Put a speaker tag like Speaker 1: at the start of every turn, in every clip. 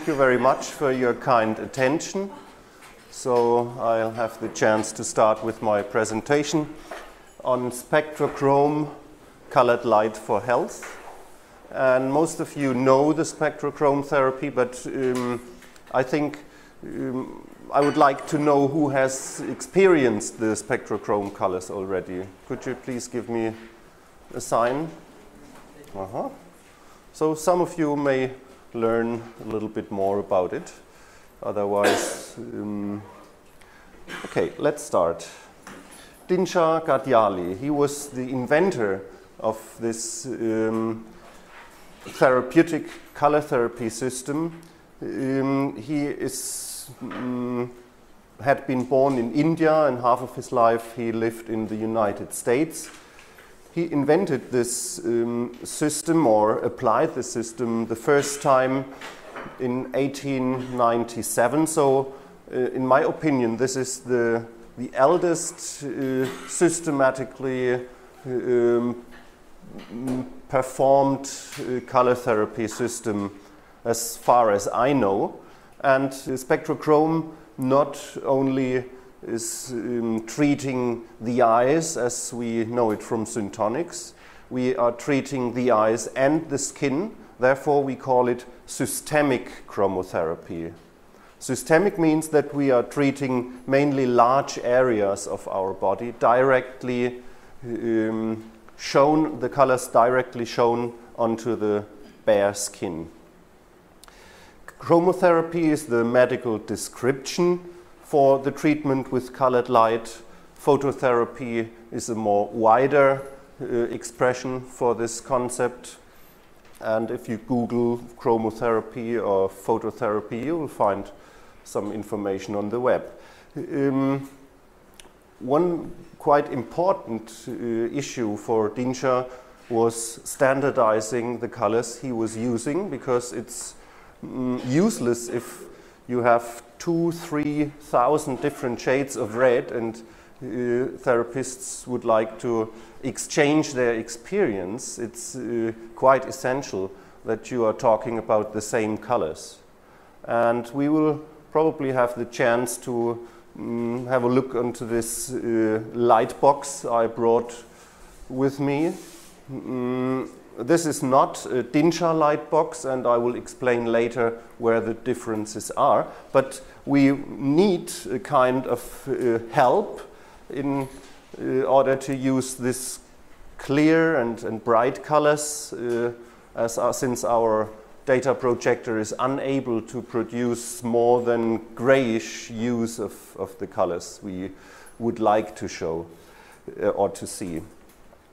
Speaker 1: Thank you very much for your kind attention. So I'll have the chance to start with my presentation on spectrochrome colored light for health. And most of you know the spectrochrome therapy, but um, I think um, I would like to know who has experienced the spectrochrome colors already. Could you please give me a sign? Uh-huh. So some of you may learn a little bit more about it. Otherwise, um, okay, let's start. Dinshah Ghadiali, he was the inventor of this um, therapeutic color therapy system. Um, he is, um, had been born in India and half of his life he lived in the United States. He invented this um, system or applied the system the first time in 1897. So, uh, in my opinion, this is the, the eldest uh, systematically um, performed uh, color therapy system as far as I know. And spectrochrome not only is um, treating the eyes as we know it from syntonics, we are treating the eyes and the skin, therefore, we call it systemic chromotherapy. Systemic means that we are treating mainly large areas of our body directly um, shown, the colors directly shown onto the bare skin. Chromotherapy is the medical description for the treatment with colored light. Phototherapy is a more wider uh, expression for this concept. And if you Google chromotherapy or phototherapy, you will find some information on the web. Um, one quite important uh, issue for Dinshah was standardizing the colors he was using because it's mm, useless if you have two, three thousand different shades of red and uh, therapists would like to exchange their experience. It's uh, quite essential that you are talking about the same colors. And we will probably have the chance to um, have a look into this uh, light box I brought with me. Um, this is not a Dinshah light box, and I will explain later where the differences are. But we need a kind of uh, help in uh, order to use this clear and, and bright colors, uh, as our, since our data projector is unable to produce more than grayish use of, of the colors we would like to show uh, or to see.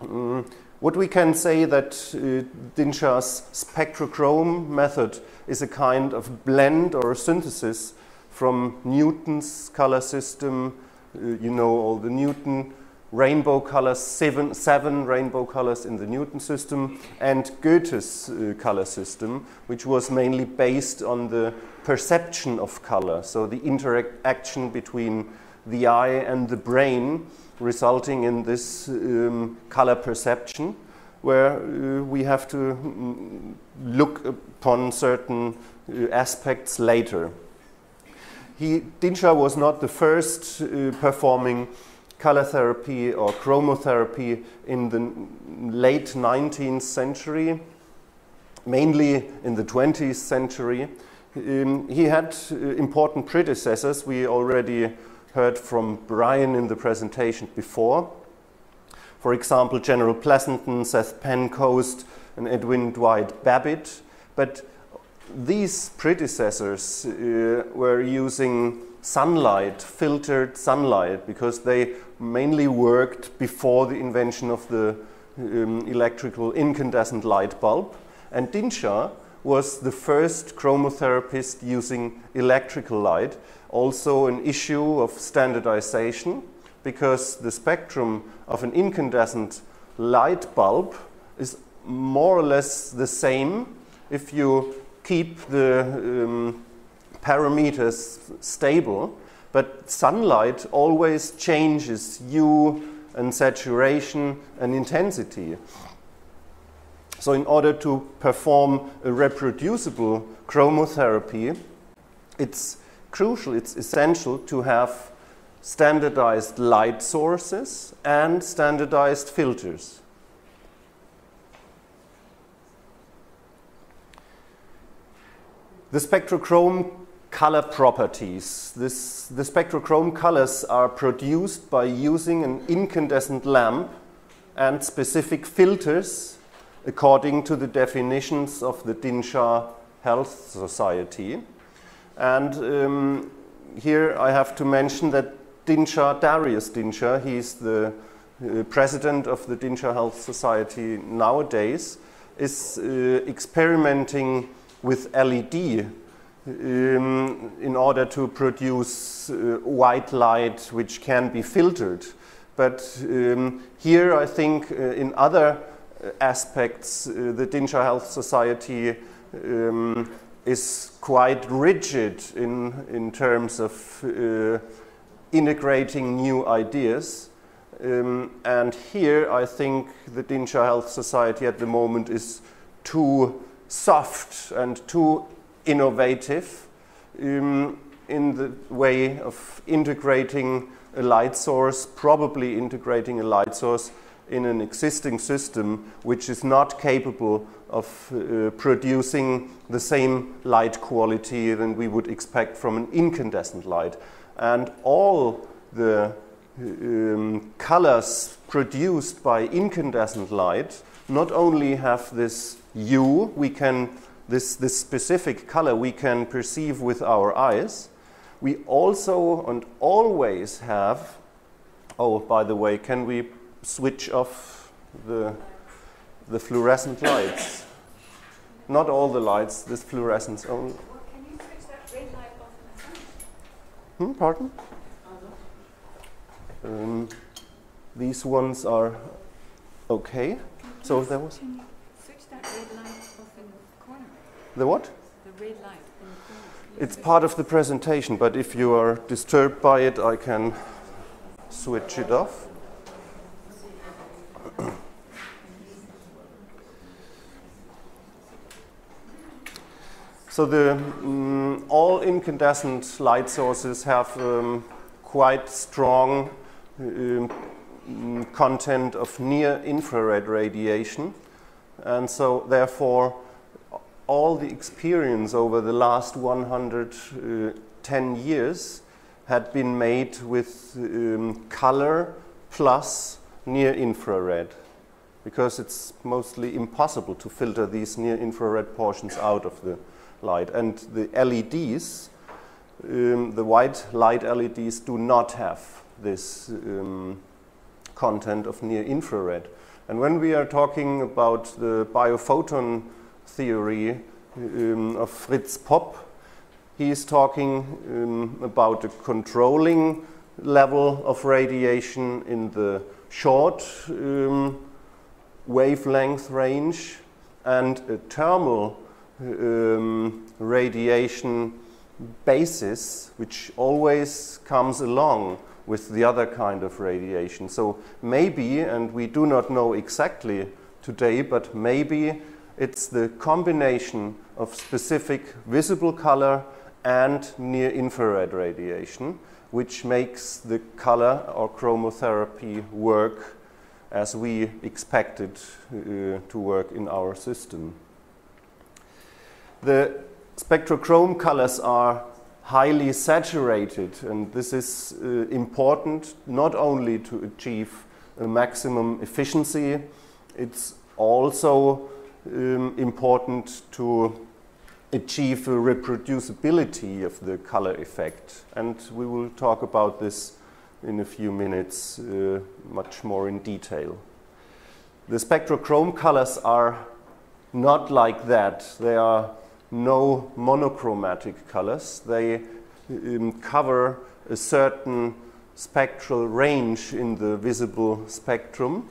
Speaker 1: Mm. What we can say that uh, Dinshah's spectrochrome method is a kind of blend or synthesis from Newton's color system, uh, you know all the Newton rainbow colors, seven, seven rainbow colors in the Newton system, and Goethe's uh, color system, which was mainly based on the perception of color, so the interaction between the eye and the brain, resulting in this um, color perception, where uh, we have to mm, look upon certain uh, aspects later. He, Dinshah was not the first uh, performing color therapy or chromotherapy in the late 19th century, mainly in the 20th century. Um, he had uh, important predecessors. We already heard from Brian in the presentation before. For example, General Pleasanton, Seth Pancoast, and Edwin Dwight Babbitt. But these predecessors uh, were using sunlight, filtered sunlight, because they mainly worked before the invention of the um, electrical incandescent light bulb. And Dinshah was the first chromotherapist using electrical light, also an issue of standardization, because the spectrum of an incandescent light bulb is more or less the same if you keep the um, parameters stable, but sunlight always changes hue and saturation and intensity. So in order to perform a reproducible chromotherapy, it's crucial, it's essential to have standardized light sources and standardized filters. The spectrochrome color properties. This, the spectrochrome colors are produced by using an incandescent lamp and specific filters according to the definitions of the Dinshah Health Society. And um, here I have to mention that Dinshah, Darius Dinshah, he's the uh, president of the Dinshah Health Society nowadays, is uh, experimenting with LED um, in order to produce uh, white light which can be filtered. But um, here I think uh, in other uh, aspects uh, the Dinshah Health Society um, is quite rigid in, in terms of uh, integrating new ideas. Um, and here I think the Dinshah Health Society at the moment is too soft and too innovative um, in the way of integrating a light source, probably integrating a light source in an existing system which is not capable of uh, producing the same light quality than we would expect from an incandescent light. And all the um, colors produced by incandescent light not only have this hue, we can this, this specific color we can perceive with our eyes, we also and always have, oh, by the way, can we switch off the, the fluorescent lights? Not all the lights, this fluorescence only.
Speaker 2: Can you switch that red light off in the front?
Speaker 1: Hmm, pardon? Um, these ones are okay. So there was
Speaker 2: Can you switch that red light off in the corner?
Speaker 1: the what?
Speaker 2: The red light in the corner.
Speaker 1: It's part of the presentation, but if you are disturbed by it, I can switch it off. So the mm, all incandescent light sources have um, quite strong um, content of near infrared radiation, and so therefore all the experience over the last 110 years had been made with um, color plus near infrared. Because it's mostly impossible to filter these near infrared portions out of the light. And the LEDs, um, the white light LEDs, do not have this um, content of near infrared. And when we are talking about the biophoton theory um, of Fritz Popp, he is talking um, about a controlling level of radiation in the short um, wavelength range and a thermal um, radiation basis, which always comes along with the other kind of radiation. So maybe, and we do not know exactly today, but maybe it's the combination of specific visible color and near infrared radiation, which makes the color or chromotherapy work as we expected uh, to work in our system. The spectrochrome colors are highly saturated, and this is uh, important not only to achieve a maximum efficiency, it's also um, important to achieve reproducibility of the color effect. And we will talk about this in a few minutes uh, much more in detail. The spectrochrome colors are not like that. They are no monochromatic colors. They um, cover a certain spectral range in the visible spectrum.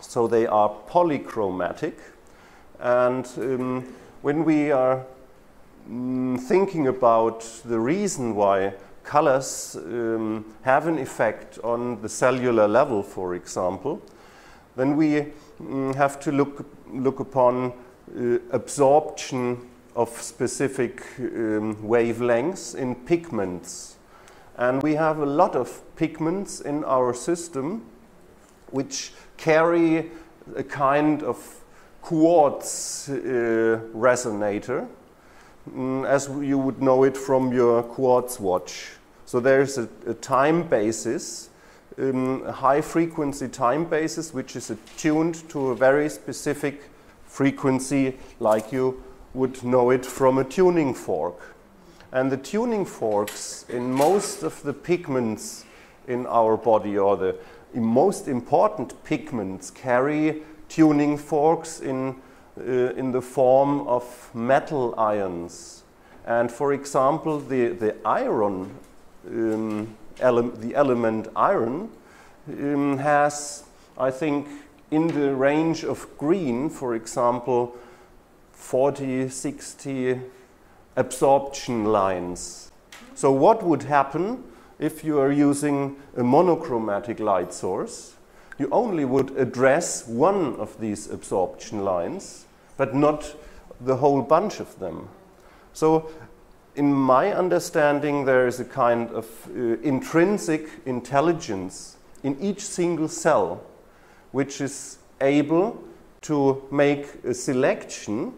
Speaker 1: So they are polychromatic. And um, when we are mm, thinking about the reason why colors um, have an effect on the cellular level, for example, then we mm, have to look, look upon uh, absorption of specific um, wavelengths in pigments. And we have a lot of pigments in our system which carry a kind of quartz uh, resonator, mm, as you would know it from your quartz watch. So there's a, a time basis, um, a high frequency time basis, which is attuned to a very specific frequency, like you would know it from a tuning fork. And the tuning forks in most of the pigments in our body, or the most important pigments, carry tuning forks in, uh, in the form of metal ions. And for example, the, the iron, um, ele the element iron, um, has, I think, in the range of green, for example, 40, 60 absorption lines. So what would happen if you are using a monochromatic light source? you only would address one of these absorption lines, but not the whole bunch of them. So, in my understanding, there is a kind of uh, intrinsic intelligence in each single cell which is able to make a selection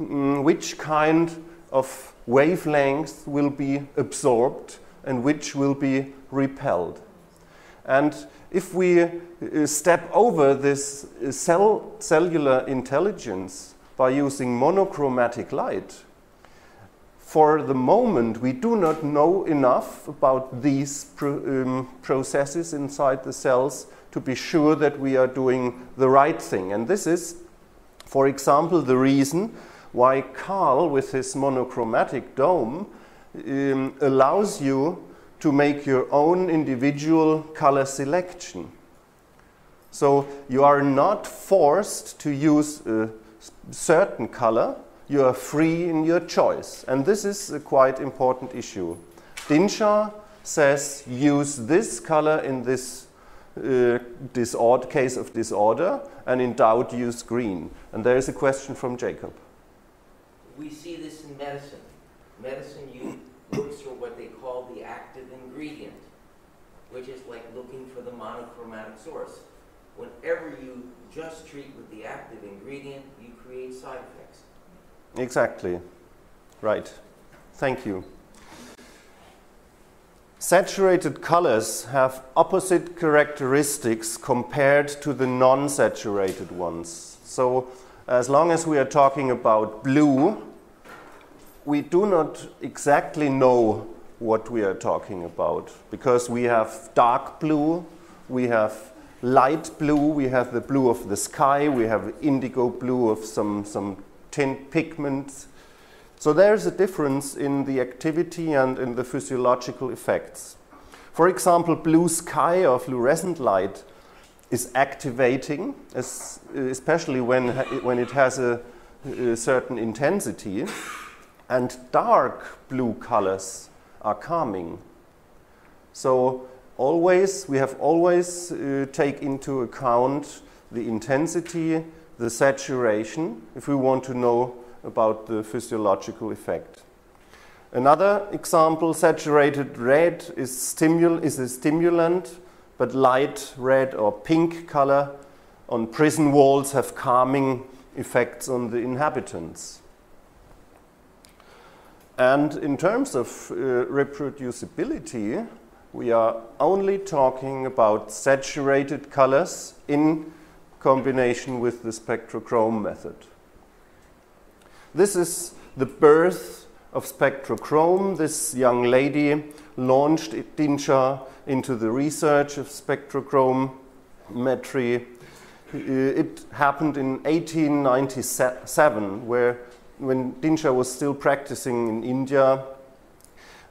Speaker 1: um, which kind of wavelengths will be absorbed and which will be repelled. And if we uh, step over this uh, cell, cellular intelligence by using monochromatic light, for the moment we do not know enough about these pro um, processes inside the cells to be sure that we are doing the right thing. And this is, for example, the reason why Carl, with his monochromatic dome, um, allows you to make your own individual color selection. So you are not forced to use a certain color, you are free in your choice. And this is a quite important issue. Dinshah says use this color in this uh, case of disorder, and in doubt use green. And there is a question from Jacob.
Speaker 3: We see this in medicine. Medicine you looks for what they call the active ingredient, which is like looking for the monochromatic source. Whenever you just treat with the active ingredient, you create side effects.
Speaker 1: Exactly. Right. Thank you. Saturated colors have opposite characteristics compared to the non-saturated ones. So as long as we are talking about blue, we do not exactly know what we are talking about because we have dark blue, we have light blue, we have the blue of the sky, we have indigo blue of some, some tint pigments. So there's a difference in the activity and in the physiological effects. For example, blue sky or fluorescent light is activating, especially when, when it has a, a certain intensity and dark blue colors are calming. So always, we have always uh, take into account the intensity, the saturation, if we want to know about the physiological effect. Another example, saturated red is, stimul is a stimulant, but light red or pink color on prison walls have calming effects on the inhabitants. And in terms of uh, reproducibility, we are only talking about saturated colors in combination with the spectrochrome method. This is the birth of spectrochrome. This young lady launched Dinshah into the research of spectrochrometry. Uh, it happened in 1897, where when Dinshah was still practicing in India,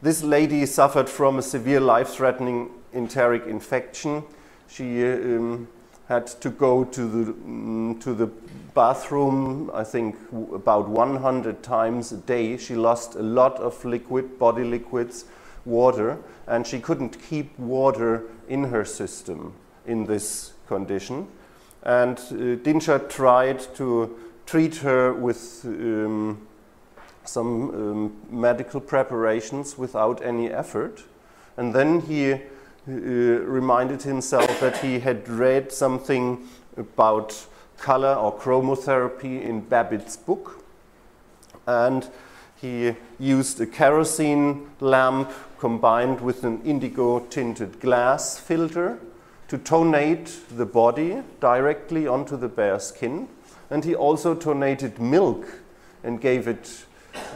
Speaker 1: this lady suffered from a severe life-threatening enteric infection. She um, had to go to the, um, to the bathroom, I think, about 100 times a day. She lost a lot of liquid, body liquids, water, and she couldn't keep water in her system in this condition. And uh, Dinshah tried to treat her with um, some um, medical preparations without any effort. And then he uh, reminded himself that he had read something about color or chromotherapy in Babbitt's book. And he used a kerosene lamp combined with an indigo tinted glass filter to tonate the body directly onto the bare skin. And he also tonated milk and gave it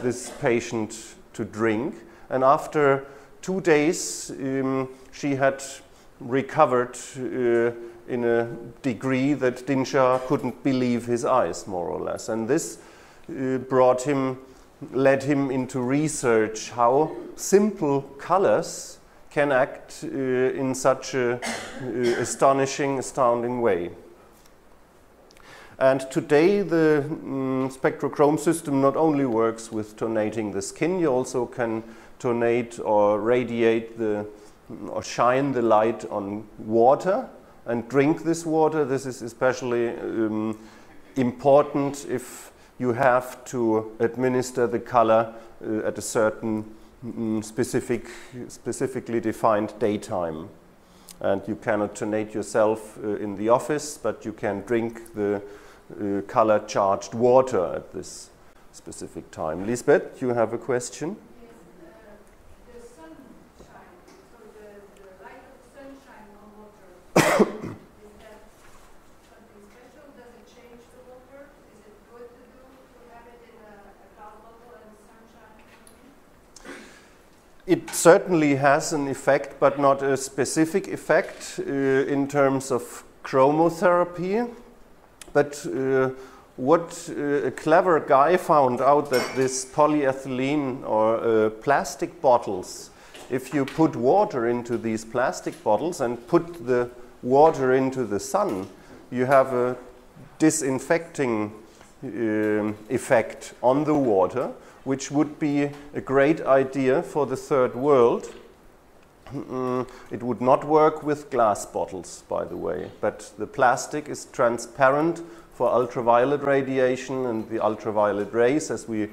Speaker 1: this patient to drink. And after two days, um, she had recovered uh, in a degree that Dinshah couldn't believe his eyes, more or less. And this uh, brought him, led him into research how simple colors can act uh, in such a uh, astonishing, astounding way. And today the um, spectrochrome system not only works with tonating the skin, you also can tonate or radiate the or shine the light on water and drink this water. This is especially um, important if you have to administer the color uh, at a certain um, specific, specifically defined daytime. And you cannot tonate yourself uh, in the office, but you can drink the color charged water at this specific time. Lisbeth, you have a question?
Speaker 2: Yes, uh, the sunshine, so the, the light of sunshine on water, is that something special? Does it change the water? Is it good to do, to have it in a, a glass bottle and sunshine?
Speaker 1: It certainly has an effect, but not a specific effect uh, in terms of chromotherapy. But uh, what uh, a clever guy found out that this polyethylene or uh, plastic bottles, if you put water into these plastic bottles and put the water into the sun, you have a disinfecting um, effect on the water, which would be a great idea for the third world. Mm, it would not work with glass bottles, by the way, but the plastic is transparent for ultraviolet radiation and the ultraviolet rays, as we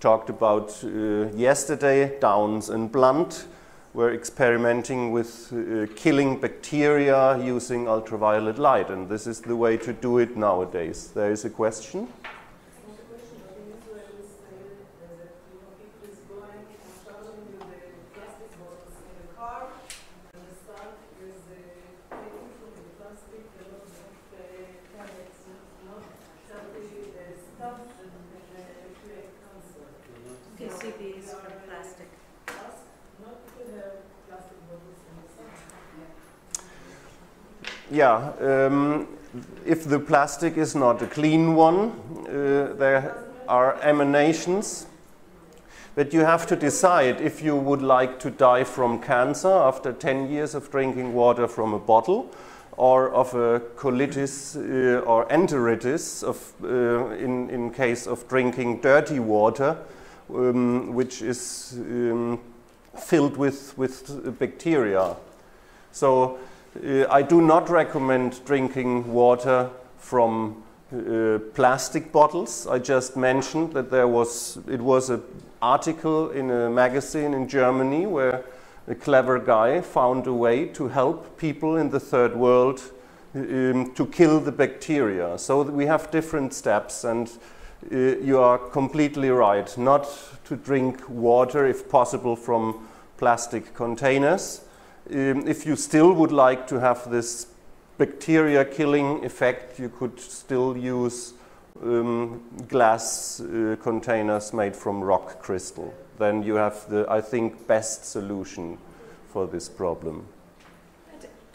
Speaker 1: talked about uh, yesterday, Downs and Blunt were experimenting with uh, killing bacteria using ultraviolet light, and this is the way to do it nowadays. There is a question?
Speaker 4: PCBs from plastic.
Speaker 1: Yeah, um, if the plastic is not a clean one, uh, there are emanations. But you have to decide if you would like to die from cancer after 10 years of drinking water from a bottle or of a colitis uh, or enteritis of, uh, in, in case of drinking dirty water, um, which is um, filled with, with bacteria. So uh, I do not recommend drinking water from uh, plastic bottles. I just mentioned that there was it was an article in a magazine in Germany where a clever guy found a way to help people in the third world um, to kill the bacteria. So we have different steps, and uh, you are completely right. Not to drink water, if possible, from plastic containers. Um, if you still would like to have this bacteria killing effect, you could still use um, glass uh, containers made from rock crystal. Then you have the, I think, best solution for this problem.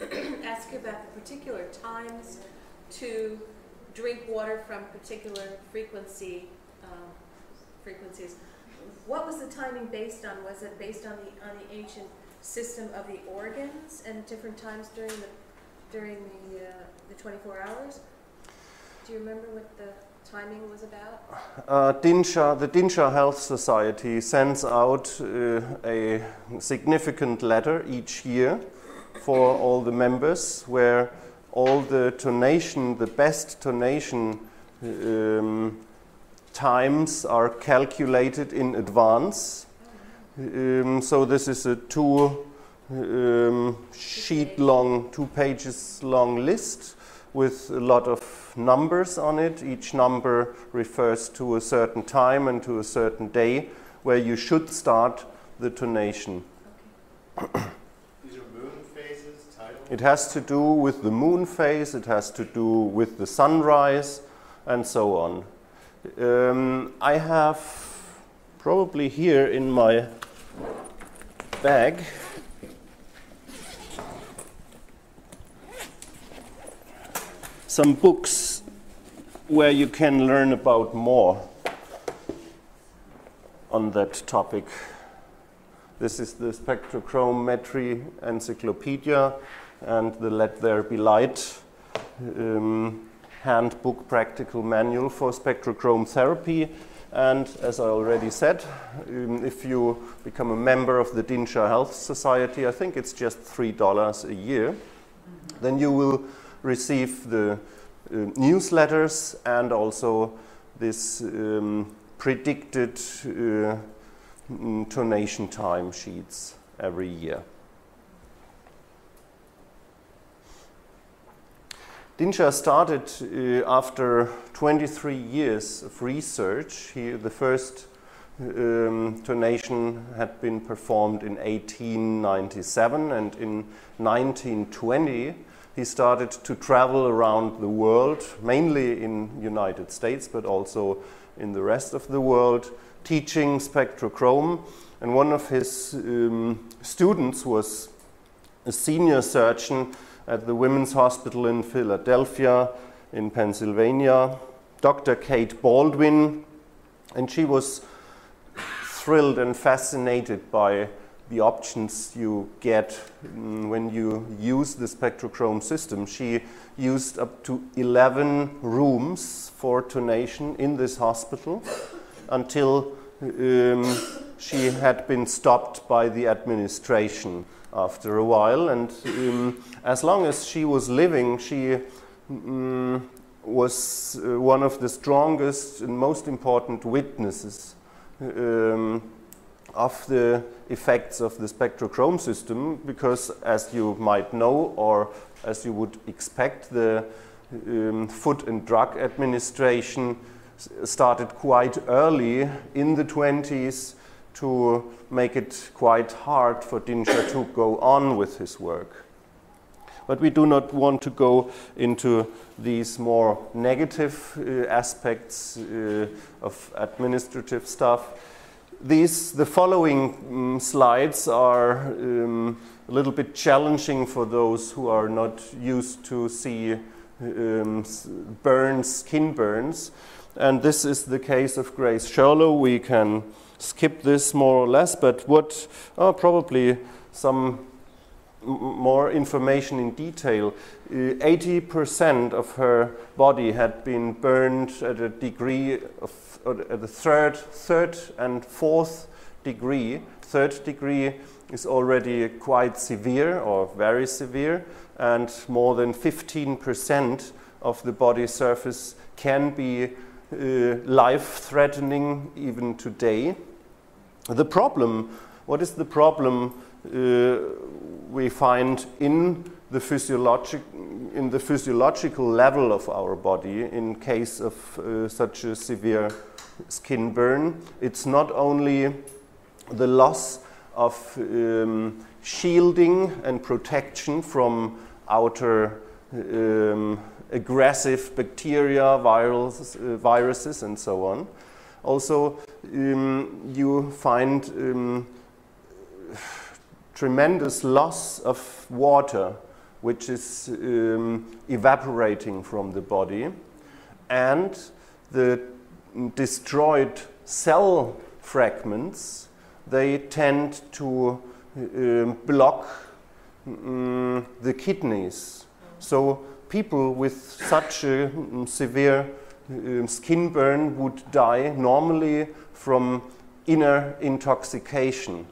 Speaker 4: Ask you about the particular times to drink water from particular frequency um, frequencies. What was the timing based on? Was it based on the on the ancient system of the organs and different times during the during the uh, the 24 hours? Do you remember what the timing was about?
Speaker 1: Uh, Dinshah, the Dinshah Health Society sends out uh, a significant letter each year for all the members where all the tonation, the best tonation um, times are calculated in advance. Um, so this is a two um, sheet long, two pages long list with a lot of numbers on it. Each number refers to a certain time and to a certain day where you should start the tonation. It has to do with the moon phase, it has to do with the sunrise, and so on. Um, I have probably here in my bag some books where you can learn about more on that topic. This is the Spectrochrometry Encyclopedia and the Let There Be Light um, handbook practical manual for spectrochrome therapy. And as I already said, um, if you become a member of the Dinshah Health Society, I think it's just $3 a year, then you will receive the uh, newsletters and also this um, predicted uh, mm, tonation time sheets every year. Dinshah started uh, after 23 years of research. He, the first um, had been performed in 1897, and in 1920 he started to travel around the world, mainly in United States, but also in the rest of the world, teaching spectrochrome. And one of his um, students was a senior surgeon at the Women's Hospital in Philadelphia, in Pennsylvania, Dr. Kate Baldwin, and she was thrilled and fascinated by the options you get mm, when you use the spectrochrome system. She used up to 11 rooms for tonation in this hospital until um, she had been stopped by the administration after a while. And um, as long as she was living, she um, was uh, one of the strongest and most important witnesses um, of the effects of the spectrochrome system because, as you might know, or as you would expect, the um, Food and Drug Administration started quite early in the 20s to make it quite hard for Dinshah to go on with his work. But we do not want to go into these more negative uh, aspects uh, of administrative stuff. These, the following um, slides are um, a little bit challenging for those who are not used to see um, burns, skin burns. And this is the case of Grace Sherlow. We can skip this more or less, but what oh, probably some more information in detail. 80% uh, of her body had been burned at a degree of at the third, third and fourth degree. Third degree is already quite severe or very severe, and more than 15% of the body surface can be uh, life-threatening even today. The problem, what is the problem uh, we find in the, physiologic, in the physiological level of our body in case of uh, such a severe skin burn? It's not only the loss of um, shielding and protection from outer um, aggressive bacteria, virus, uh, viruses, and so on. Also, um, you find um, tremendous loss of water, which is um, evaporating from the body, and the destroyed cell fragments, they tend to um, block um, the kidneys. So people with such a um, severe um, skin burn would die normally from inner intoxication.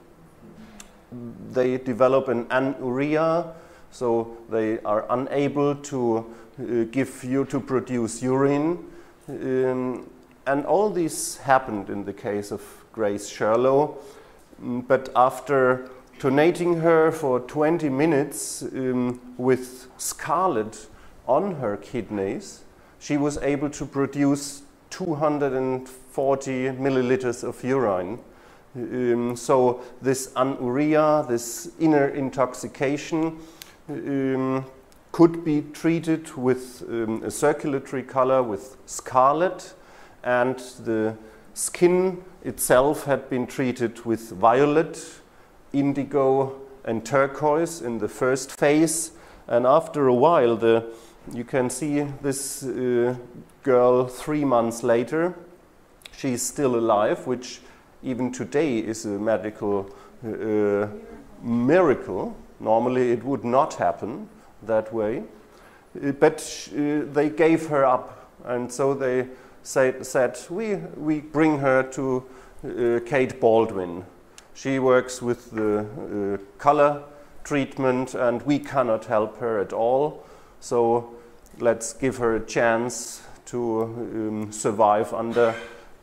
Speaker 1: They develop an anuria, so they are unable to uh, give you to produce urine. Um, and all this happened in the case of Grace Sherlow. Mm, but after tonating her for 20 minutes um, with scarlet on her kidneys, she was able to produce 240 milliliters of urine. Um, so this anuria, this inner intoxication, um, could be treated with um, a circulatory color with scarlet, and the skin itself had been treated with violet, indigo, and turquoise in the first phase. And after a while, the, you can see this uh, girl three months later. She's still alive, which even today is a medical uh, miracle. Normally, it would not happen that way. Uh, but uh, they gave her up, and so they said, said we, we bring her to uh, Kate Baldwin. She works with the uh, color treatment, and we cannot help her at all. So let's give her a chance to um, survive under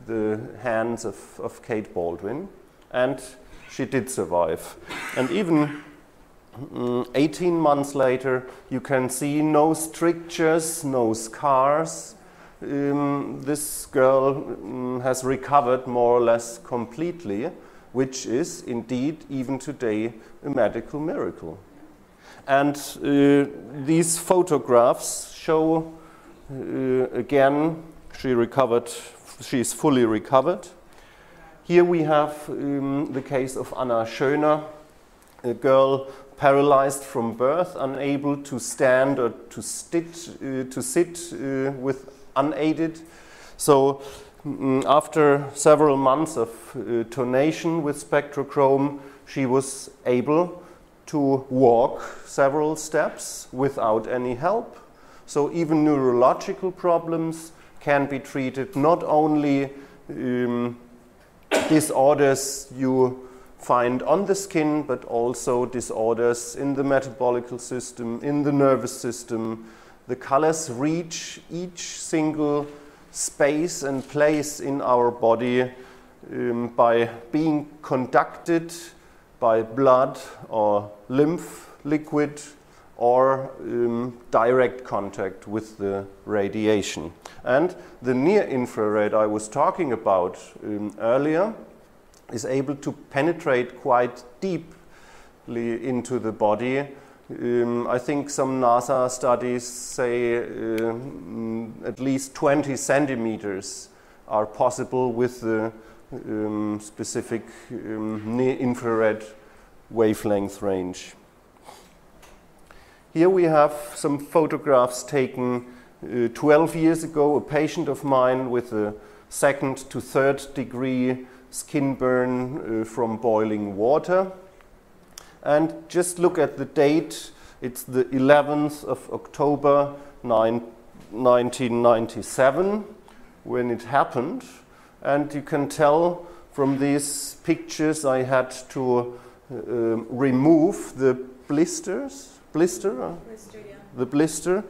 Speaker 1: the hands of, of Kate Baldwin. And she did survive. And even um, 18 months later, you can see no strictures, no scars. Um, this girl um, has recovered more or less completely, which is indeed, even today, a medical miracle. And uh, these photographs show uh, again she recovered, she is fully recovered. Here we have um, the case of Anna Schöner, a girl paralyzed from birth, unable to stand or to, sit, uh, to sit uh, with unaided. So mm, after several months of uh, tonation with spectrochrome, she was able to walk several steps without any help. So even neurological problems can be treated not only um, disorders you find on the skin, but also disorders in the metabolic system, in the nervous system. The colors reach each single space and place in our body um, by being conducted by blood or lymph liquid or um, direct contact with the radiation. And the near infrared I was talking about um, earlier is able to penetrate quite deeply into the body. Um, I think some NASA studies say uh, at least 20 centimeters are possible with the um, specific um, near infrared wavelength range. Here we have some photographs taken uh, 12 years ago. A patient of mine with a second to third degree skin burn uh, from boiling water. And just look at the date. It's the 11th of October 9, 1997 when it happened. And you can tell from these pictures I had to uh, remove the blisters, blister, uh,
Speaker 4: Blister, yeah.
Speaker 1: the blister,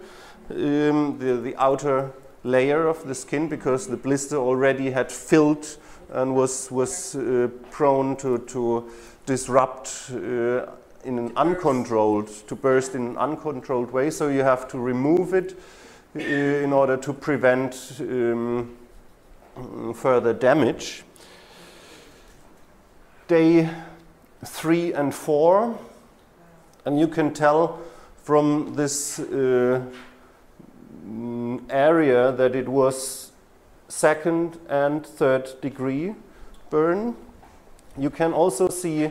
Speaker 1: um, the, the outer layer of the skin because the blister already had filled and was, was uh, prone to, to disrupt uh, in an uncontrolled, to burst in an uncontrolled way. So you have to remove it uh, in order to prevent um, further damage. Day three and four, and you can tell from this uh, area that it was second and third degree burn. You can also see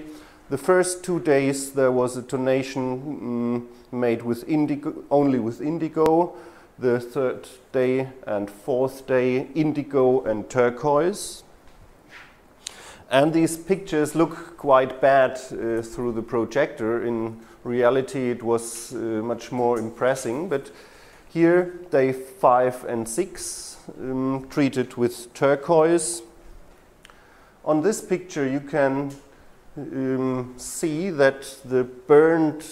Speaker 1: the first two days there was a tonation mm, made with indigo, only with indigo. The third day and fourth day, indigo and turquoise. And these pictures look quite bad uh, through the projector. In reality, it was uh, much more impressing. But here, day five and six, um, treated with turquoise. On this picture, you can um, see that the burned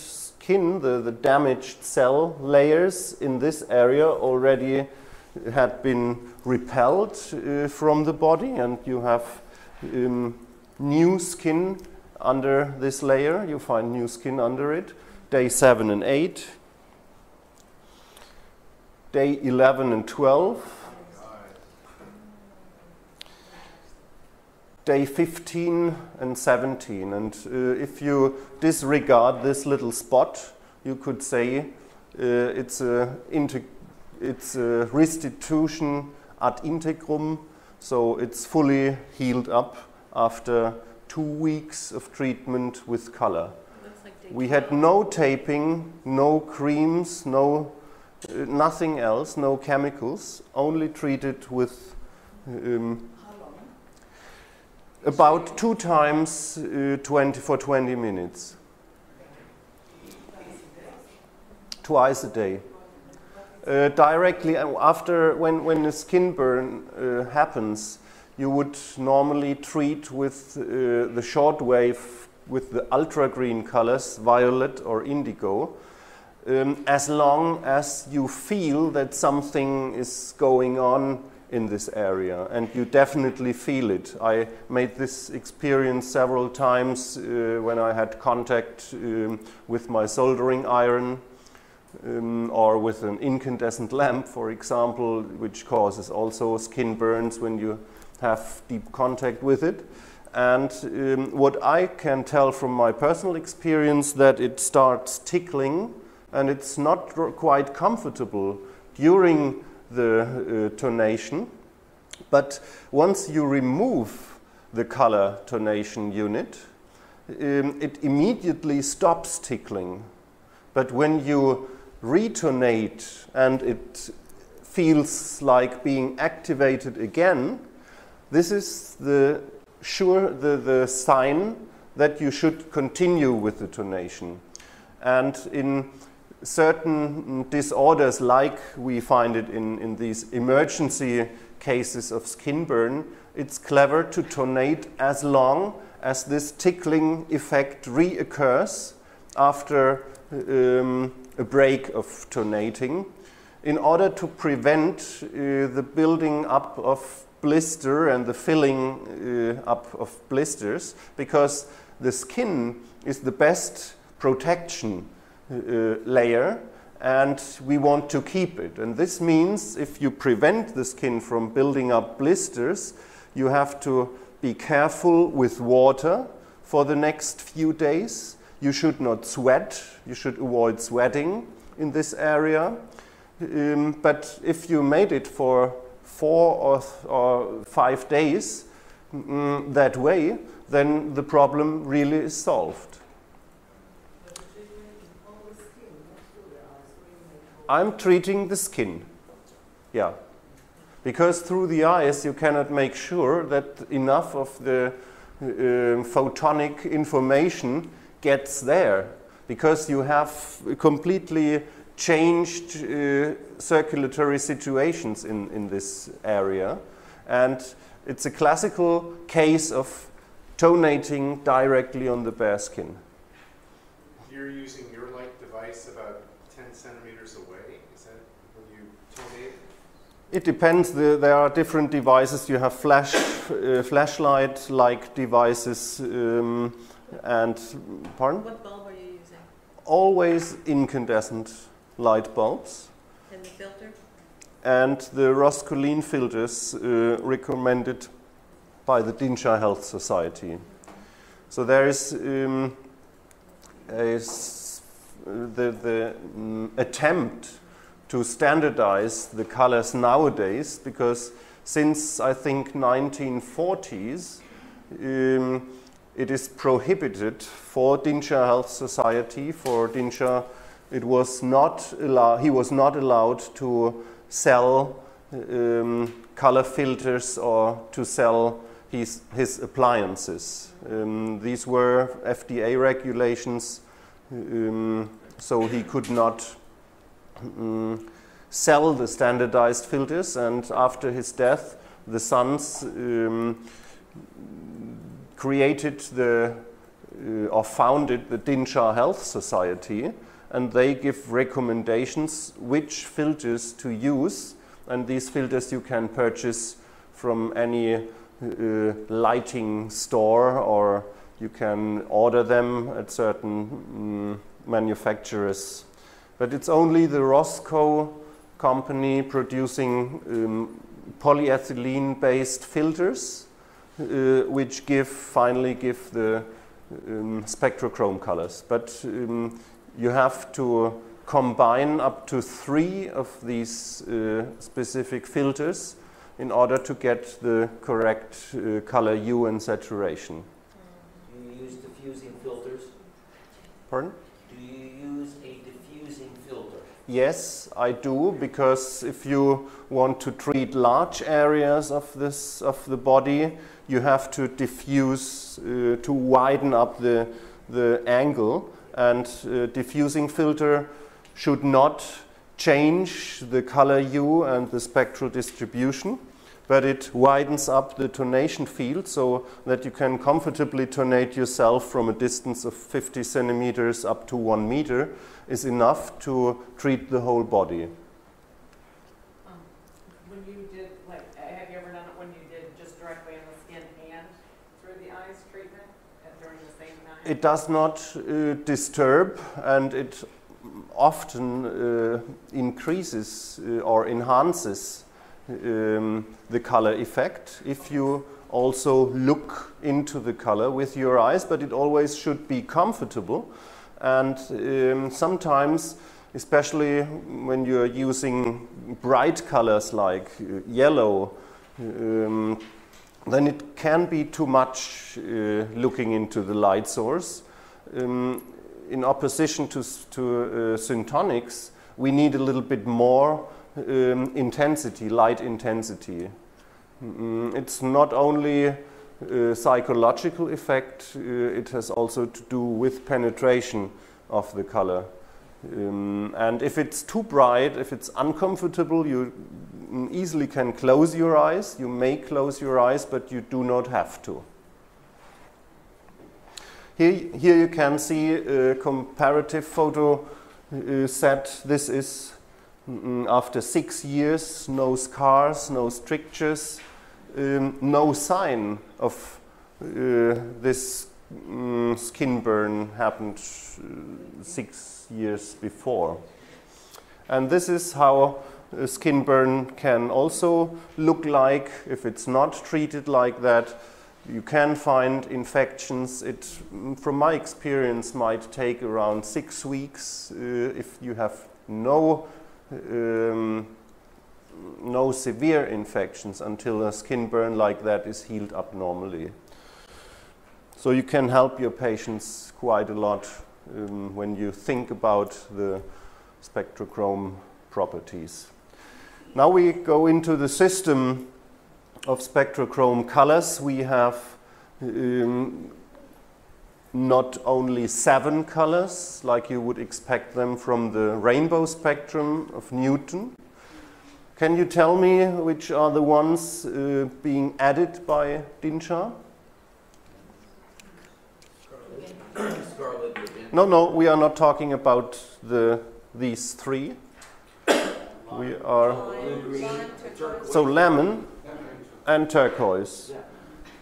Speaker 1: skin, the, the damaged cell layers in this area already had been repelled uh, from the body, and you have um, new skin under this layer. You find new skin under it. Day 7 and 8. Day 11 and 12. Day 15 and 17. And uh, if you disregard this little spot, you could say uh, it's a it's a restitution ad integrum, so it's fully healed up after two weeks of treatment with color.
Speaker 4: Like
Speaker 1: We had no taping, no creams, no uh, nothing else, no chemicals, only treated with um, about two times uh, 20 for 20 minutes. Twice a day. Uh, directly uh, after, when, when a skin burn uh, happens, you would normally treat with uh, the short wave with the ultra green colors, violet or indigo, um, as long as you feel that something is going on in this area, and you definitely feel it. I made this experience several times uh, when I had contact um, with my soldering iron um, or with an incandescent lamp, for example, which causes also skin burns when you have deep contact with it. And um, what I can tell from my personal experience that it starts tickling and it's not quite comfortable during the uh, tonation. But once you remove the color tonation unit, um, it immediately stops tickling. But when you retonate and it feels like being activated again, this is the sure the, the sign that you should continue with the tonation. And in certain disorders, like we find it in, in these emergency cases of skin burn, it's clever to tonate as long as this tickling effect reoccurs after um, a break of tonating in order to prevent uh, the building up of blister and the filling uh, up of blisters because the skin is the best protection layer and we want to keep it. And this means if you prevent the skin from building up blisters, you have to be careful with water for the next few days. You should not sweat, you should avoid sweating in this area. Um, but if you made it for four or, or five days mm, that way, then the problem really is solved. I'm treating the skin. Yeah. Because through the eyes you cannot make sure that enough of the um, photonic information gets there. Because you have completely changed uh, circulatory situations in, in this area. And it's a classical case of tonating directly on the bare skin.
Speaker 5: You're using your light device about 10 centimeters away. Is that when you tonate?
Speaker 1: It depends. The, there are different devices. You have flash, uh, flashlight-like devices, um, and pardon.
Speaker 4: What bulb are you using?
Speaker 1: Always incandescent light bulbs,
Speaker 4: And the filter?
Speaker 1: and the Roscolene filters uh, recommended by the Dinshah Health Society. So there is um, a the, the mm, attempt to standardize the colors nowadays because since I think 1940s um, it is prohibited for Dinshah Health Society for Dinshah it was not allow- he was not allowed to sell um, color filters or to sell his, his appliances. Um, these were FDA regulations, um, so he could not um, sell the standardized filters. And after his death, the sons um, created the uh, or founded the Dinshah Health Society, and they give recommendations which filters to use. And these filters you can purchase from any uh, lighting store or you can order them at certain mm, manufacturers. But it's only the Rosco company producing um, polyethylene based filters uh, which give finally give the um, spectrochrome colors. But um, you have to combine up to three of these uh, specific filters in order to get the correct uh, color hue and saturation.
Speaker 3: You use diffusing filters?
Speaker 1: Pardon?
Speaker 3: Do you use a diffusing filter?
Speaker 1: Yes, I do because if you want to treat large areas of this of the body, you have to diffuse uh, to widen up the the angle and uh, diffusing filter should not change the color hue and the spectral distribution, but it widens up the tonation field so that you can comfortably tonate yourself from a distance of 50 centimeters up to one meter is enough to treat the whole body.
Speaker 6: Um, When you did, like, uh, have you ever done it when you did just directly on the skin and through the eyes treatment during the same time?
Speaker 1: It does not uh, disturb and it often uh, increases uh, or enhances um, the color effect if you also look into the color with your eyes, but it always should be comfortable. And um, sometimes, especially when you're using bright colors like uh, yellow, um, then it can be too much uh, looking into the light source. Um, in opposition to, to uh, syntonics, we need a little bit more um, intensity, light intensity. Mm, it's not only a psychological effect, uh, it has also to do with penetration of the color. Um, and if it's too bright, if it's uncomfortable, you mm, easily can close your eyes. You may close your eyes, but you do not have to. Here, here you can see a comparative photo uh, set. This is mm, after six years, no scars, no strictures, um, no sign of uh, this mm, skin burn happened uh, six years before. And this is how a skin burn can also look like if it's not treated like that. You can find infections. It, mm, from my experience, might take around six weeks uh, if you have no um, no severe infections until a skin burn like that is healed up normally. So you can help your patients quite a lot um, when you think about the spectrochrome properties. Now we go into the system of spectrochrome colors. We have um, not only seven colors, like you would expect them from the rainbow spectrum of Newton. Can you tell me which are the ones uh, being added by
Speaker 3: Dinshah?
Speaker 1: No, no, we are not talking about the these three. We are
Speaker 4: Lime,
Speaker 3: green,
Speaker 4: lime, turquoise.
Speaker 1: so lemon and turquoise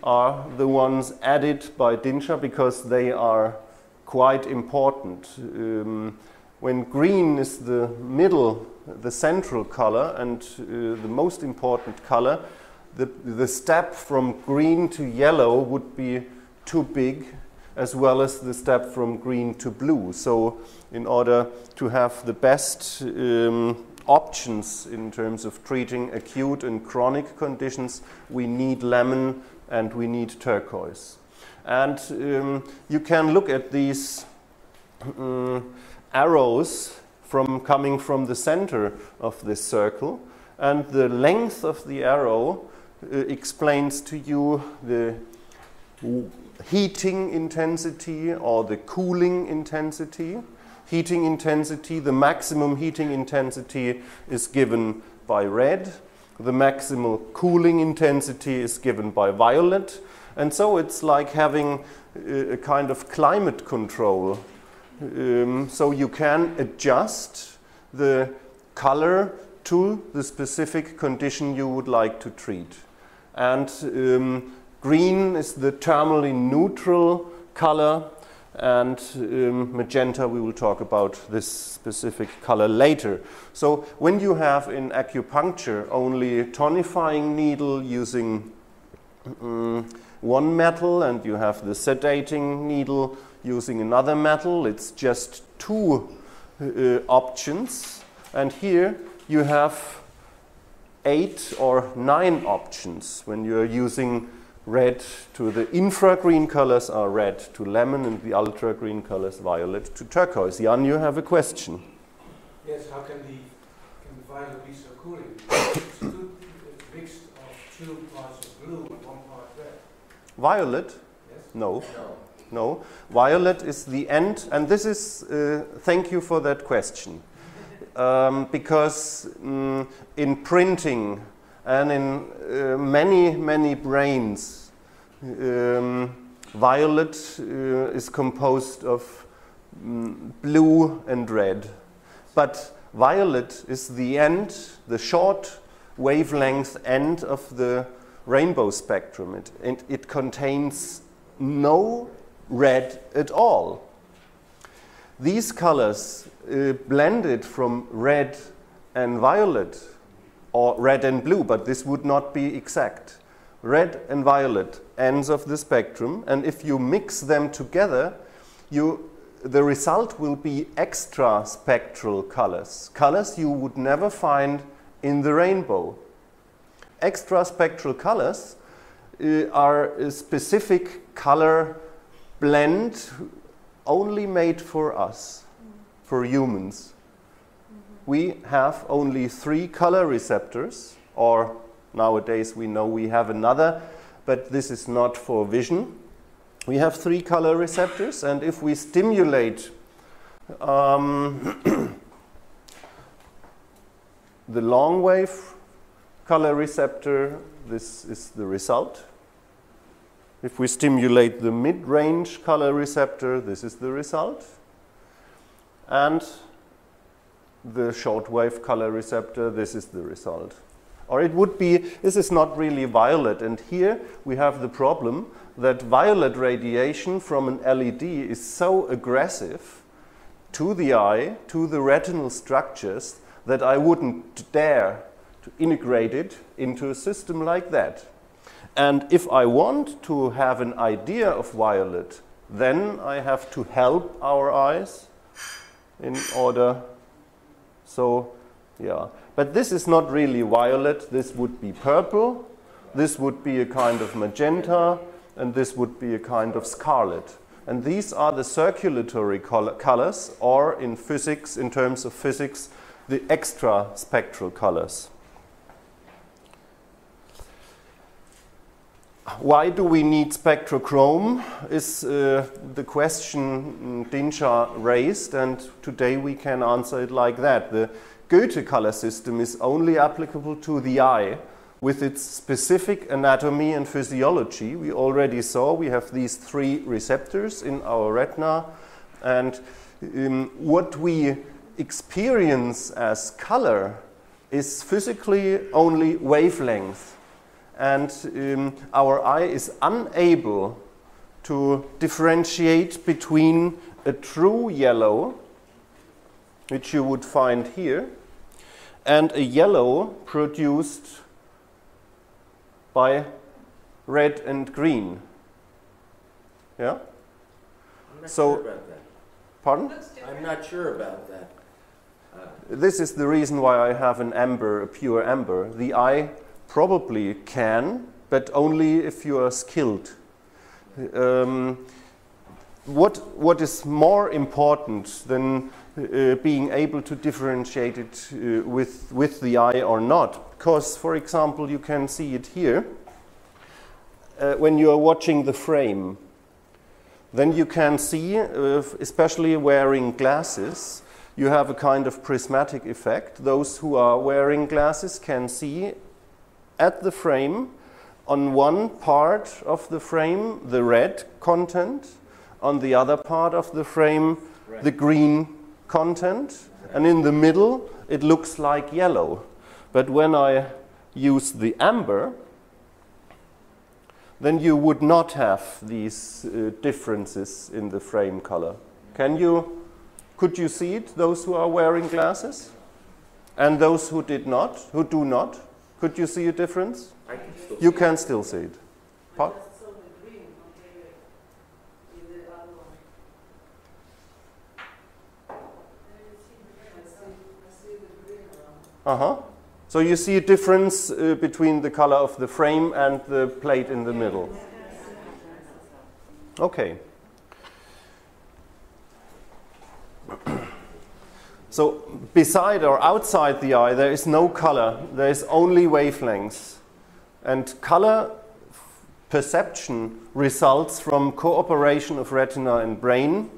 Speaker 1: are the ones added by Dinshah because they are quite important. Um, when green is the middle, the central color, and uh, the most important color, the, the step from green to yellow would be too big, as well as the step from green to blue. So, in order to have the best um, options in terms of treating acute and chronic conditions, we need lemon and we need turquoise. And um, you can look at these um, arrows from coming from the center of this circle, and the length of the arrow uh, explains to you the heating intensity or the cooling intensity. Heating intensity, the maximum heating intensity is given by red, the maximal cooling intensity is given by violet, and so it's like having a, a kind of climate control Um, so you can adjust the color to the specific condition you would like to treat. And um, green is the thermally neutral color, and um, magenta, we will talk about this specific color later. So when you have in acupuncture only a tonifying needle using um, one metal and you have the sedating needle using another metal, it's just two uh, options. And here you have eight or nine options when you're using red to the infra-green colors are red to lemon and the ultra green colors violet to turquoise. Jan, you have a question.
Speaker 7: Yes, how can the, can the violet be so cooling? it's, mixed of two parts blue and one part red.
Speaker 1: Violet?
Speaker 7: Yes?
Speaker 1: No.
Speaker 3: No.
Speaker 1: No. Violet is the end, and this is, uh, thank you for that question. Um, because mm, in printing and in uh, many, many brains, um, violet uh, is composed of mm, blue and red. But violet is the end, the short wavelength end of the rainbow spectrum. It, it, it contains no red at all. These colors uh, blended from red and violet or red and blue, but this would not be exact. Red and violet ends of the spectrum, and if you mix them together, you, the result will be extra spectral colors, colors you would never find in the rainbow. Extra spectral colors uh, are a specific color blend only made for us, for humans. We have only three color receptors, or nowadays we know we have another, but this is not for vision. We have three color receptors, and if we stimulate um, the long wave color receptor, this is the result. If we stimulate the mid-range color receptor, this is the result. And the shortwave color receptor, this is the result. Or it would be, this is not really violet. And here we have the problem that violet radiation from an LED is so aggressive to the eye, to the retinal structures, that I wouldn't dare to integrate it into a system like that. And if I want to have an idea of violet, then I have to help our eyes in order. So, yeah. But this is not really violet. This would be purple. This would be a kind of magenta. And this would be a kind of scarlet. And these are the circulatory colors, or in physics, in terms of physics, the extra spectral colors. Why do we need spectrochrome is uh, the question Dinshah raised, and today we can answer it like that. The Goethe color system is only applicable to the eye with its specific anatomy and physiology. We already saw we have these three receptors in our retina, and um, what we experience as color is physically only wavelength and um, our eye is unable to differentiate between a true yellow, which you would find here, and a yellow produced by red and green. Yeah?
Speaker 3: I'm not
Speaker 1: So-
Speaker 3: sure about that.
Speaker 1: Pardon?
Speaker 3: I'm not sure about that. Uh,
Speaker 1: This is the reason why I have an amber, a pure amber. The eye probably can, but only if you are skilled. Um, what, what is more important than uh, being able to differentiate it uh, with, with the eye or not? Because, for example, you can see it here. Uh, when you are watching the frame, then you can see, uh, especially wearing glasses, you have a kind of prismatic effect. Those who are wearing glasses can see at the frame, on one part of the frame, the red content, on the other part of the frame, the green content, and in the middle it looks like yellow. But when I use the amber, then you would not have these uh, differences in the frame color. Can you, could you see it, those who are wearing glasses? And those who did not, who do not? Could you see a difference?
Speaker 3: I can still
Speaker 1: You
Speaker 3: see
Speaker 1: can still see it. Pa- Uh-huh. So you see a difference uh, between the color of the frame and the plate in the middle. Okay. So beside or outside the eye there is no color, there is only wavelengths. And color perception results from cooperation of retina and brain.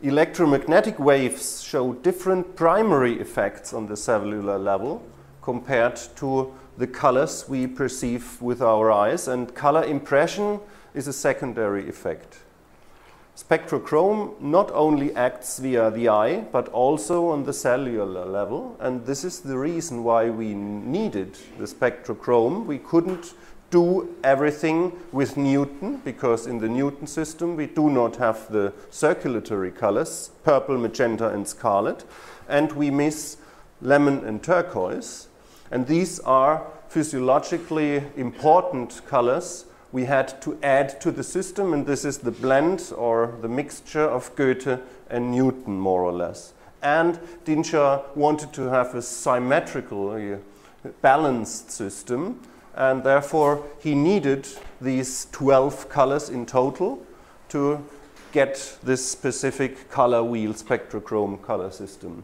Speaker 1: Electromagnetic waves show different primary effects on the cellular level compared to the colors we perceive with our eyes, and color impression is a secondary effect. Spectrochrome not only acts via the eye, but also on the cellular level, and this is the reason why we needed the spectrochrome. We couldn't do everything with Newton, because in the Newton system we do not have the circulatory colors, purple, magenta, and scarlet, and we miss lemon and turquoise, and these are physiologically important colors we had to add to the system, and this is the blend or the mixture of Goethe and Newton, more or less. And Dinshah wanted to have a symmetrical, balanced system, and therefore he needed these 12 colors in total to get this specific color wheel spectrochrome color system.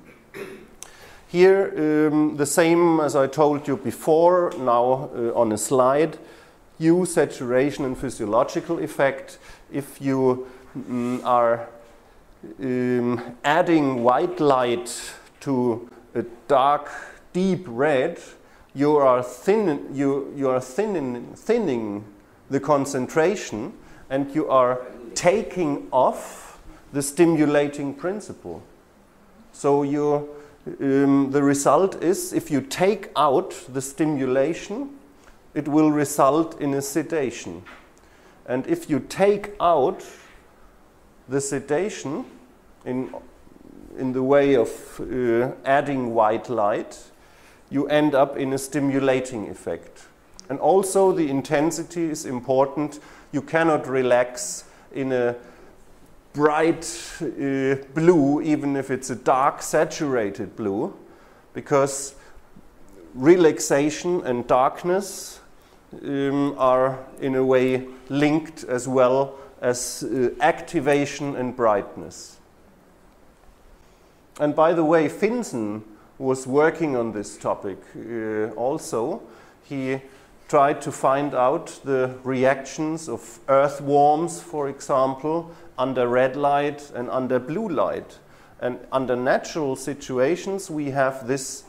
Speaker 1: Here, um, the same as I told you before, now uh, on a slide, hue, saturation, and physiological effect. If you mm, are um, adding white light to a dark, deep red, you are, thin, you, you are thinning, thinning the concentration and you are taking off the stimulating principle. So you, um, the result is if you take out the stimulation, it will result in a sedation. And if you take out the sedation in, in the way of uh, adding white light, you end up in a stimulating effect. And also, the intensity is important. You cannot relax in a bright uh, blue, even if it's a dark, saturated blue, because relaxation and darkness um, are in a way linked as well as uh, activation and brightness. And by the way, Finsen was working on this topic uh, also. He tried to find out the reactions of earthworms, for example, under red light and under blue light. And under natural situations, we have this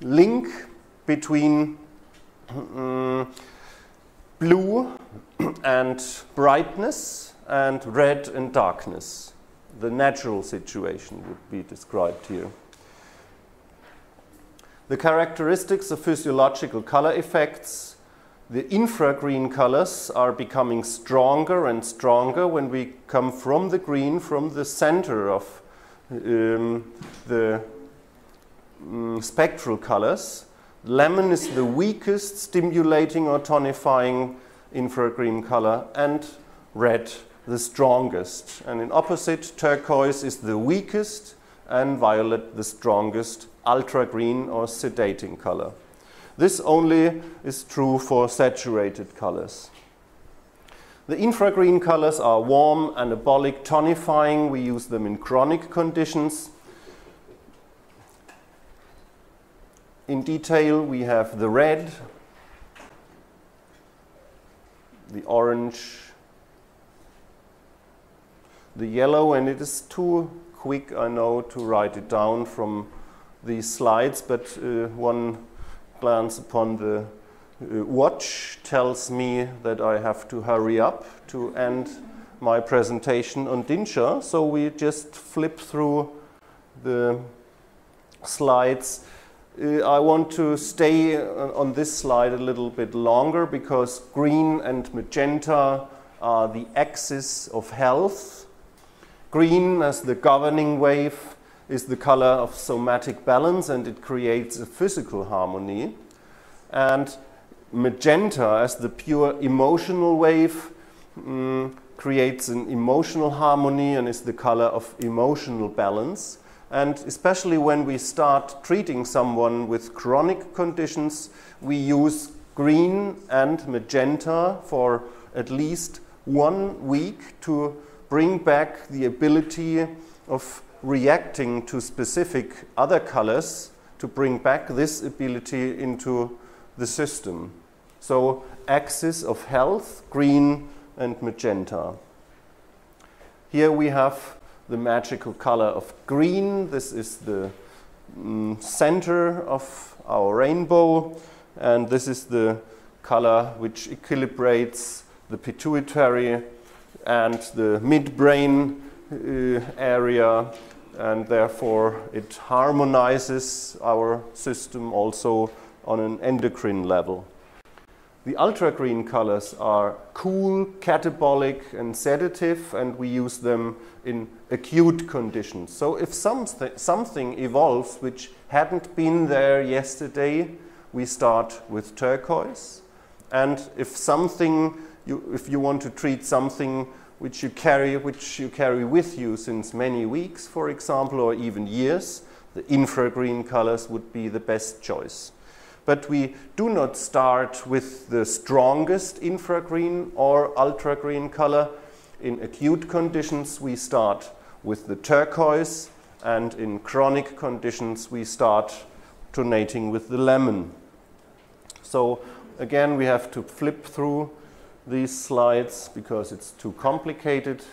Speaker 1: link between um, blue and brightness and red and darkness. The natural situation would be described here. The characteristics of physiological color effects, the infragreen colors are becoming stronger and stronger when we come from the green, from the center of um, the um, spectral colors. Lemon is the weakest stimulating or tonifying infragreen color, and red the strongest. And in opposite, turquoise is the weakest, and violet the strongest ultra green or sedating color. This only is true for saturated colors. The infragreen colors are warm, anabolic, tonifying. We use them in chronic conditions. In detail, we have the red, the orange, the yellow, and it is too quick, I know, to write it down from these slides, but uh, one glance upon the uh, watch tells me that I have to hurry up to end my presentation on Dinshah, so we just flip through the slides. Uh, I want to stay on this slide a little bit longer because green and magenta are the axis of health. Green as the governing wave is the color of somatic balance and it creates a physical harmony. And magenta as the pure emotional wave mm, creates an emotional harmony and is the color of emotional balance. And especially when we start treating someone with chronic conditions, we use green and magenta for at least one week to bring back the ability of reacting to specific other colors to bring back this ability into the system. So axis of health, green and magenta. Here we have the magical color of green. This is the mm, center of our rainbow and this is the color which equilibrates the pituitary and the midbrain uh, area and therefore it harmonizes our system also on an endocrine level. The ultra-green colors are cool, catabolic, and sedative, and we use them in acute conditions. So if something, something evolves which hadn't been there yesterday, we start with turquoise. And if something, you, if you want to treat something which you carry, which you carry with you since many weeks, for example, or even years, the infragreen colors would be the best choice but we do not start with the strongest infragreen or ultragreen color. In acute conditions, we start with the turquoise, and in chronic conditions, we start tonating with the lemon. So again, we have to flip through these slides because it's too complicated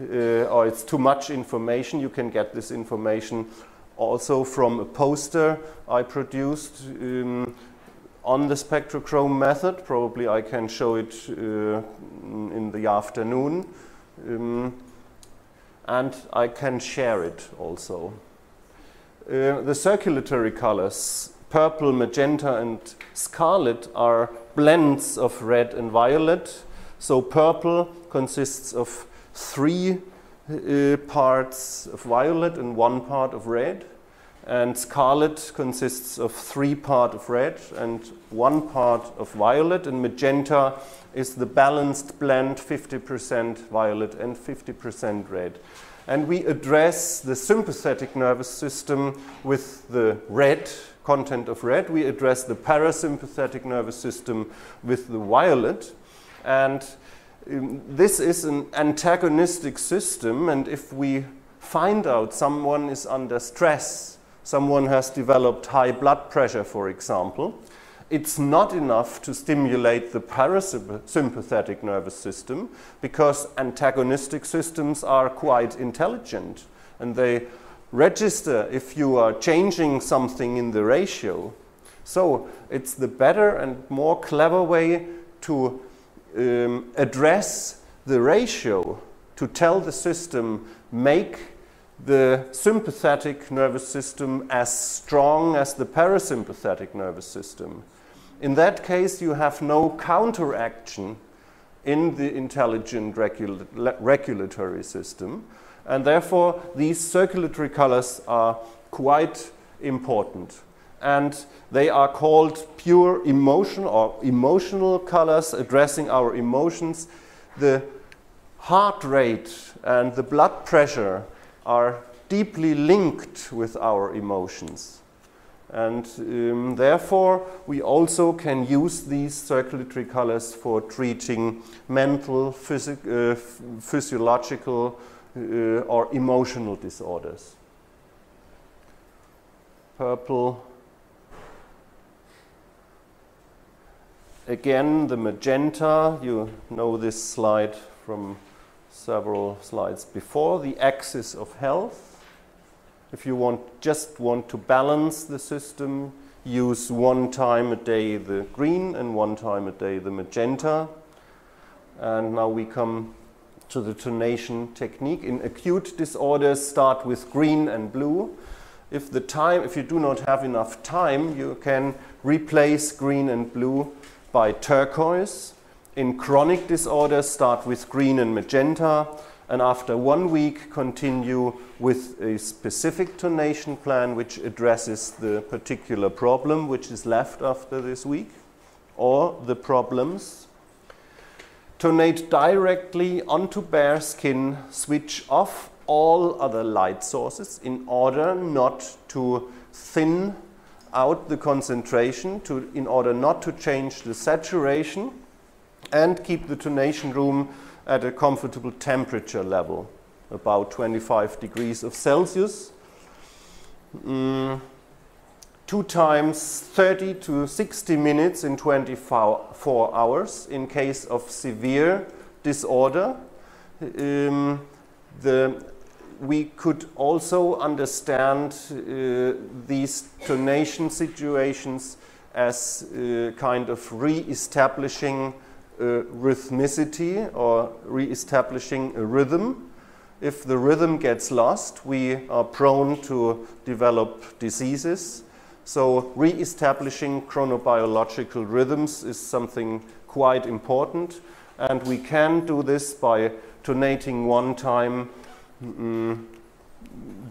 Speaker 1: uh, or it's too much information. You can get this information also from a poster I produced um, on the spectrochrome method. Probably I can show it uh, in the afternoon. Um, and I can share it also. Uh, the circulatory colors, purple, magenta, and scarlet, are blends of red and violet. So purple consists of three uh, parts of violet and one part of red. And scarlet consists of three part of red and one part of violet. And magenta is the balanced blend, 50% violet and 50% red. And we address the sympathetic nervous system with the red content of red. We address the parasympathetic nervous system with the violet. And um, this is an antagonistic system, and if we find out someone is under stress, someone has developed high blood pressure, for example, it's not enough to stimulate the parasympathetic nervous system because antagonistic systems are quite intelligent and they register if you are changing something in the ratio. So it's the better and more clever way to um, address the ratio to tell the system make the sympathetic nervous system as strong as the parasympathetic nervous system. In that case, you have no counteraction in the intelligent regula regulatory system, and therefore these circulatory colors are quite important and they are called pure emotion or emotional colors addressing our emotions. The heart rate and the blood pressure are deeply linked with our emotions. And um, therefore, we also can use these circulatory colors for treating mental, uh, physiological, uh, or emotional disorders. Purple, Again, the magenta, you know this slide from several slides before, the axis of health. If you want, just want to balance the system, use one time a day the green and one time a day the magenta. And now we come to the tonation technique. In acute disorders, start with green and blue. If the time, if you do not have enough time, you can replace green and blue by turquoise. In chronic disorders, start with green and magenta, and after one week, continue with a specific tonation plan which addresses the particular problem which is left after this week or the problems. Tonate directly onto bare skin, switch off all other light sources in order not to thin out the concentration, to, in order not to change the saturation, and keep the tonation room at a comfortable temperature level, about 25 degrees of Celsius. Mm, two times 30 to 60 minutes in 24 hours in case of severe disorder. Um, the, we could also understand uh, these tonation situations as uh, kind of re-establishing rhythmicity or re-establishing a rhythm. If the rhythm gets lost, we are prone to develop diseases. So re-establishing chronobiological rhythms is something quite important. And we can do this by tonating one time mm,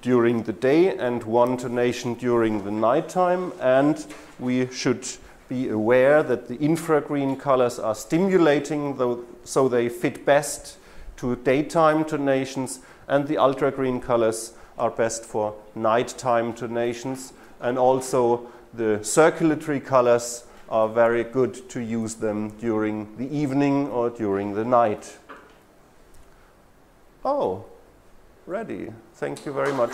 Speaker 1: during the day and one tonation during the nighttime. And we should be aware that the infragreen colors are stimulating, so they fit best to daytime tonations, and the ultragreen colors are best for nighttime tonations. And also, the circulatory colors are very good to use them during the evening or during the night. Oh, ready. Thank you very much.